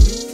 Ooh.